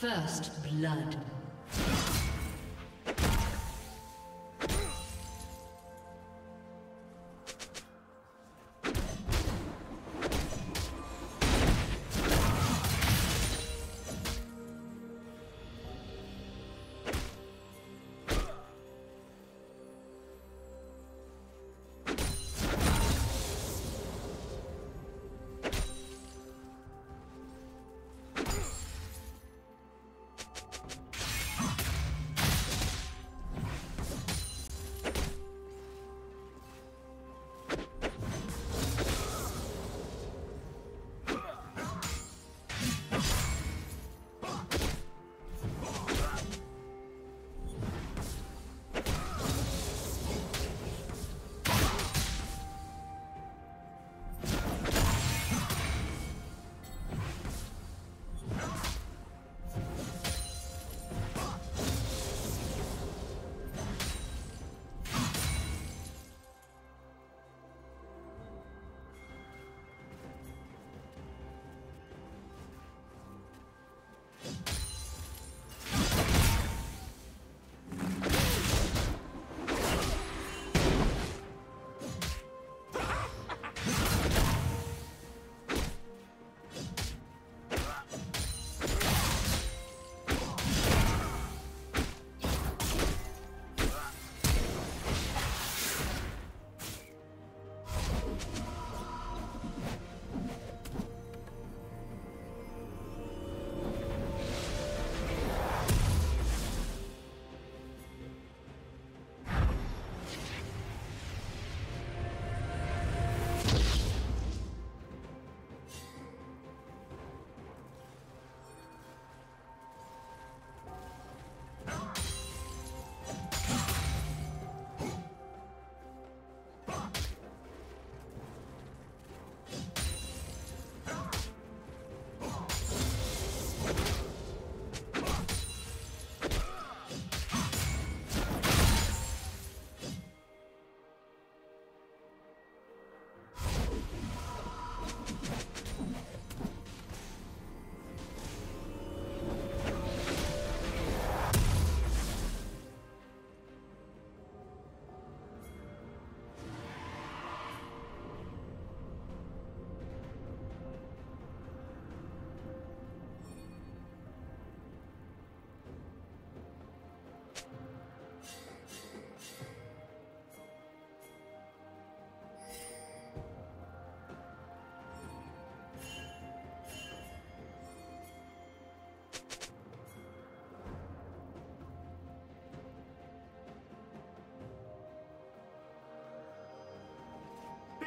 First blood.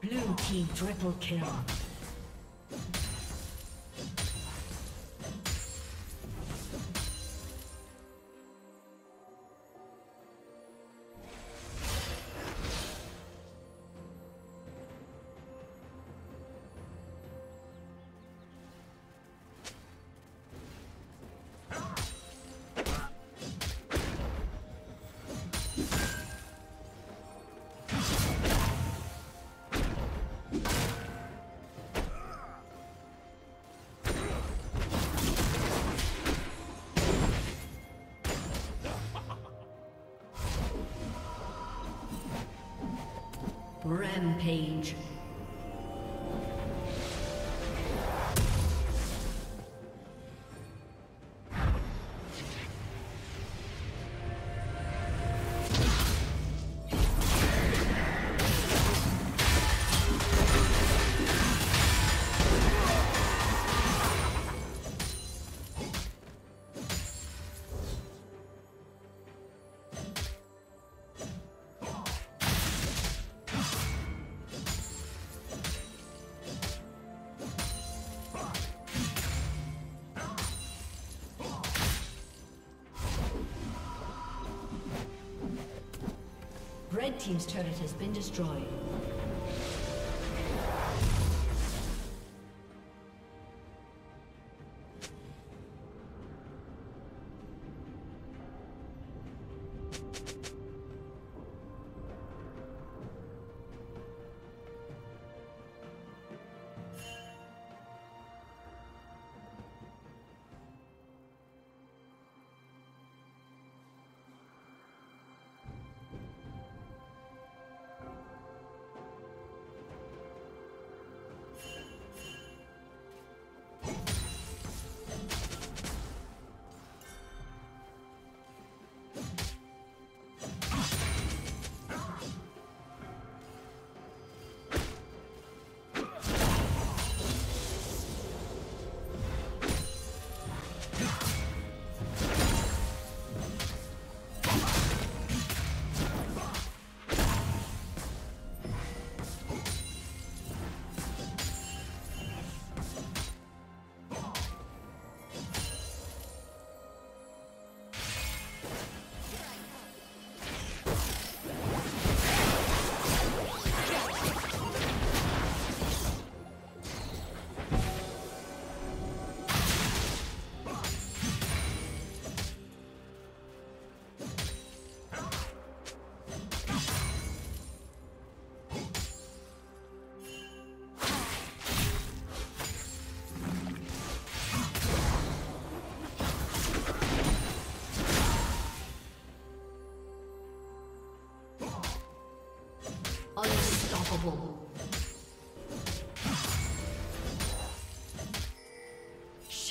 Blue team triple kill. Rampage. Destroyed.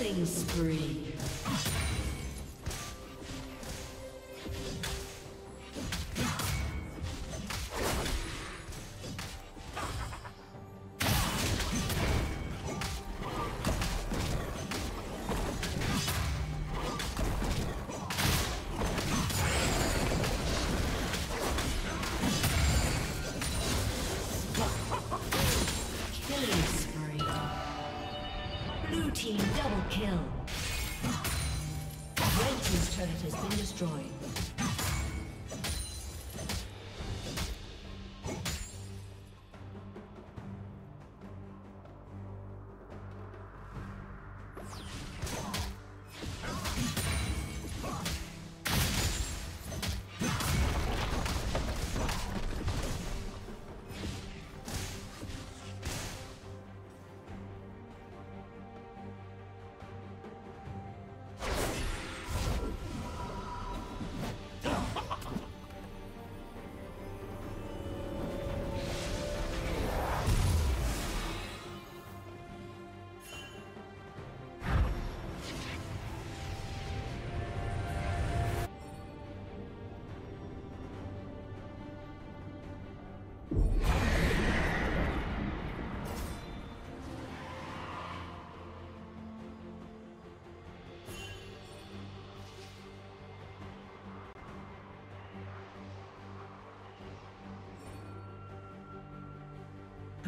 Killing spree.